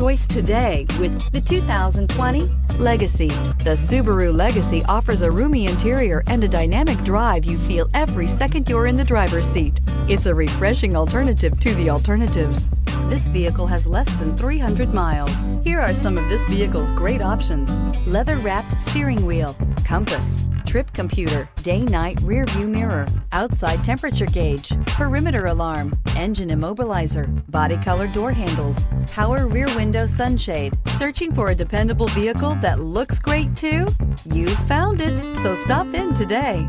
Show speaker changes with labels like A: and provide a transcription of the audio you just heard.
A: choice today with the 2020 Legacy. The Subaru Legacy offers a roomy interior and a dynamic drive you feel every second you're in the driver's seat. It's a refreshing alternative to the alternatives. This vehicle has less than 300 miles. Here are some of this vehicle's great options. Leather-wrapped steering wheel, compass, trip computer, day-night rear view mirror, outside temperature gauge, perimeter alarm, engine immobilizer, body color door handles, power rear window sunshade. Searching for a dependable vehicle that looks great too? You found it, so stop in today.